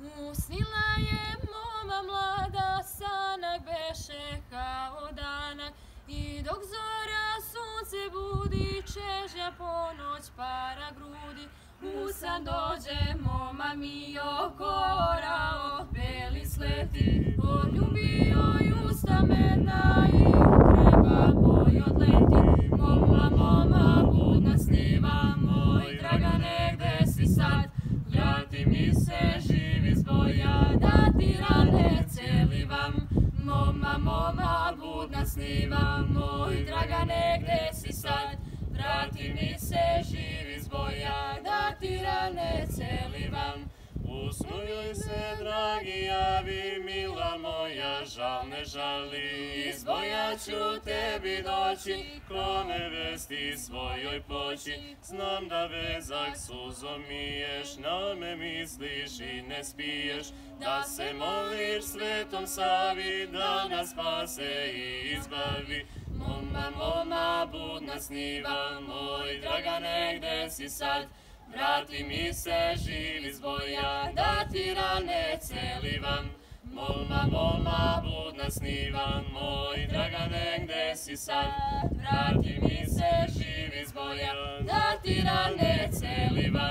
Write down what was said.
Usnila je moma mlada, sanak beše kao danak. I dok zora sunce budi, čežnja ponoć para grudi. U san dođe moma mi okora, Moma, moma, budna sniva, moj dragane, gde si sad? Vrati mi se živi zboja, da ti rane celivam. Usnuj se, dragi, javi, mila žal ne žali. Izboja ću tebi doći, kome vesti svojoj poći. Znam da vezak suzom miješ, na me misliš i ne spiješ. Da se moliš svetom Savi, da nas spase i izbavi. Moma, moma, budna sniva, moj dragane, gde si sad? Vrati mi se živi zboja, da ti rane celivam. Moma, molma, budna moj dragane, gde si sad? Vrati mi se živi zboja, da ti rane celivam.